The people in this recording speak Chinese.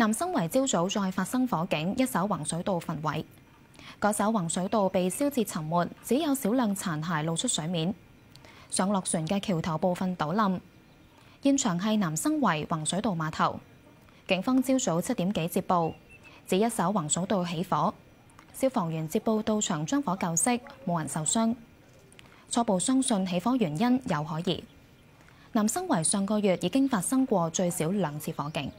南生圍朝早再發生火警，一艘橫水道焚毀，嗰艘橫水道被燒至沉沒，只有少量殘骸露出水面。上落船嘅橋頭部分倒冧，現場係南生圍橫水道碼頭。警方朝早七點幾接報，指一艘橫水道起火，消防員接報到場將火救熄，冇人受傷。初步相信起火原因有可疑。南生圍上個月已經發生過最少兩次火警。